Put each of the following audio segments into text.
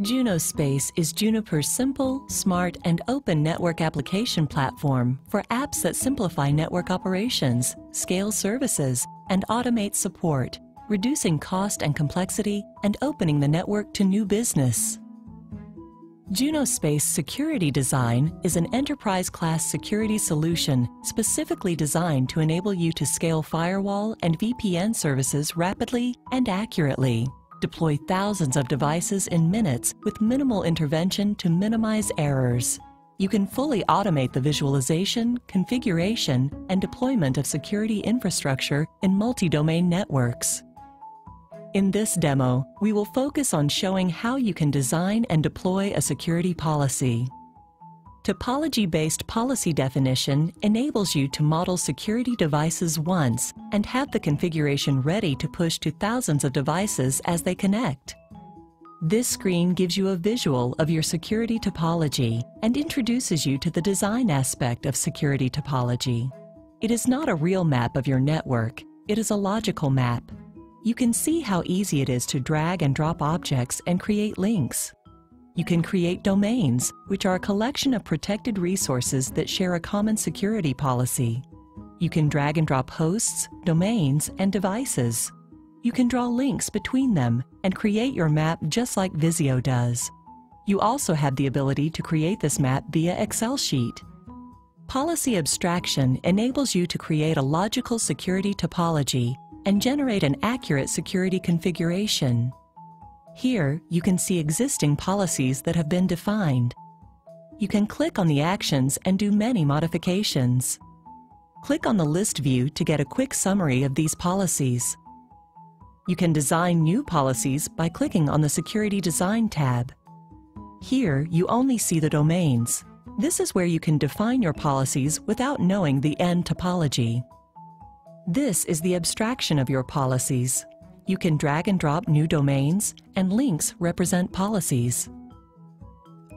Junos Space is Juniper's simple, smart, and open network application platform for apps that simplify network operations, scale services, and automate support, reducing cost and complexity and opening the network to new business. Junos Space Security Design is an enterprise-class security solution specifically designed to enable you to scale firewall and VPN services rapidly and accurately. Deploy thousands of devices in minutes with minimal intervention to minimize errors. You can fully automate the visualization, configuration, and deployment of security infrastructure in multi-domain networks. In this demo, we will focus on showing how you can design and deploy a security policy. Topology-based policy definition enables you to model security devices once and have the configuration ready to push to thousands of devices as they connect. This screen gives you a visual of your security topology and introduces you to the design aspect of security topology. It is not a real map of your network, it is a logical map. You can see how easy it is to drag and drop objects and create links. You can create domains, which are a collection of protected resources that share a common security policy. You can drag and drop hosts, domains, and devices. You can draw links between them and create your map just like Visio does. You also have the ability to create this map via Excel sheet. Policy abstraction enables you to create a logical security topology and generate an accurate security configuration. Here, you can see existing policies that have been defined. You can click on the actions and do many modifications. Click on the list view to get a quick summary of these policies. You can design new policies by clicking on the Security Design tab. Here, you only see the domains. This is where you can define your policies without knowing the end topology. This is the abstraction of your policies. You can drag and drop new domains, and links represent policies.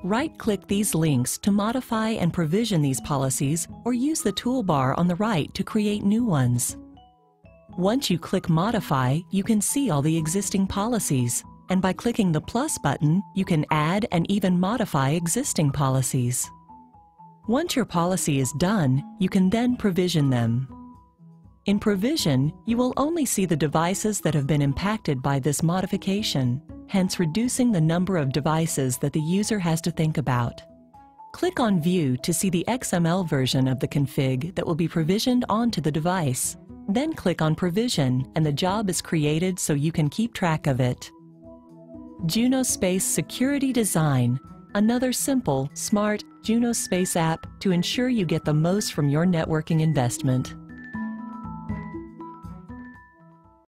Right-click these links to modify and provision these policies or use the toolbar on the right to create new ones. Once you click Modify, you can see all the existing policies, and by clicking the plus button, you can add and even modify existing policies. Once your policy is done, you can then provision them. In Provision, you will only see the devices that have been impacted by this modification, hence reducing the number of devices that the user has to think about. Click on View to see the XML version of the config that will be provisioned onto the device. Then click on Provision and the job is created so you can keep track of it. Junos Space Security Design, another simple, smart Junos Space app to ensure you get the most from your networking investment.